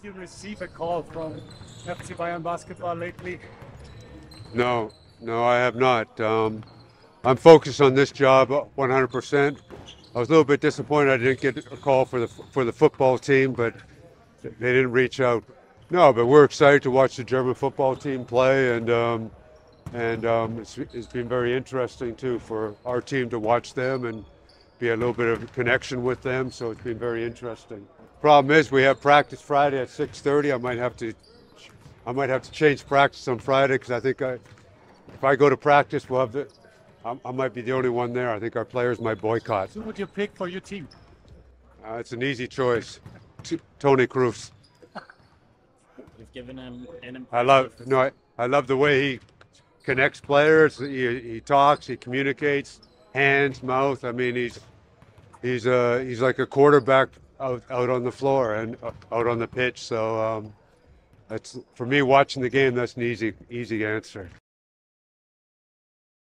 Did you receive a call from FC Bayern basketball lately? No, no, I have not. Um, I'm focused on this job 100%. I was a little bit disappointed I didn't get a call for the for the football team, but they didn't reach out. No, but we're excited to watch the German football team play, and um, and um, it's, it's been very interesting too for our team to watch them and be a little bit of connection with them. So it's been very interesting. Problem is, we have practice Friday at 6:30. I might have to I might have to change practice on Friday because I think I, if I go to practice, we'll have the. I, I might be the only one there. I think our players might boycott. Who would you pick for your team? Uh, it's an easy choice. T- Toni Kroos. You've given him an I love no. I, I love the way he connects players. He, he talks. He communicates. Hands, mouth. I mean, he's he's uh he's like a quarterback out out on the floor and uh, out on the pitch. So um, for me watching the game. That's an easy easy answer.